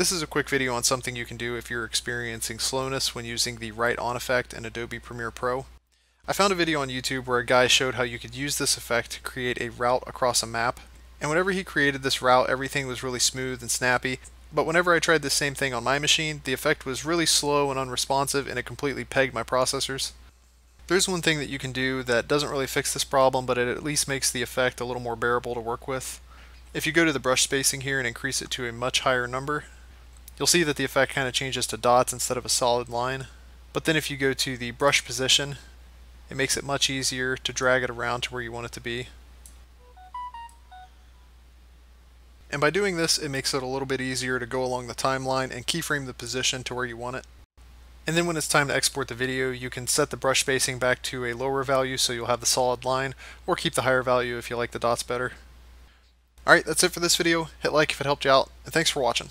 This is a quick video on something you can do if you're experiencing slowness when using the Write On effect in Adobe Premiere Pro. I found a video on YouTube where a guy showed how you could use this effect to create a route across a map, and whenever he created this route everything was really smooth and snappy, but whenever I tried the same thing on my machine, the effect was really slow and unresponsive and it completely pegged my processors. There's one thing that you can do that doesn't really fix this problem, but it at least makes the effect a little more bearable to work with. If you go to the brush spacing here and increase it to a much higher number, you'll see that the effect kind of changes to dots instead of a solid line. But then if you go to the brush position, it makes it much easier to drag it around to where you want it to be. And by doing this, it makes it a little bit easier to go along the timeline and keyframe the position to where you want it. And then when it's time to export the video, you can set the brush spacing back to a lower value so you'll have the solid line, or keep the higher value if you like the dots better. Alright, that's it for this video. Hit like if it helped you out, and thanks for watching.